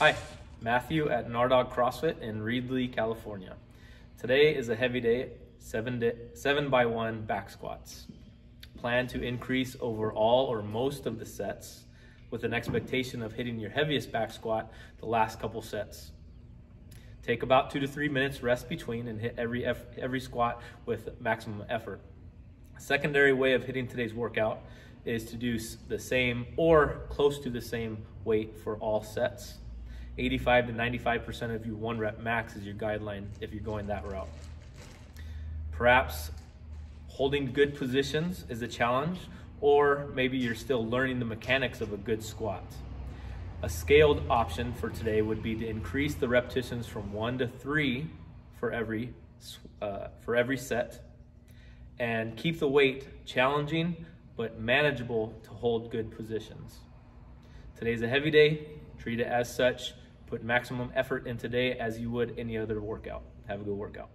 Hi, Matthew at Nardog CrossFit in Reedley, California. Today is a heavy day, seven, day, seven by one back squats. Plan to increase over all or most of the sets with an expectation of hitting your heaviest back squat the last couple sets. Take about two to three minutes rest between and hit every, every squat with maximum effort. A secondary way of hitting today's workout is to do the same or close to the same weight for all sets. 85 to 95% of your one rep max is your guideline if you're going that route. Perhaps holding good positions is a challenge, or maybe you're still learning the mechanics of a good squat. A scaled option for today would be to increase the repetitions from one to three for every, uh, for every set and keep the weight challenging but manageable to hold good positions. Today's a heavy day, treat it as such, put maximum effort in today as you would any other workout. Have a good workout.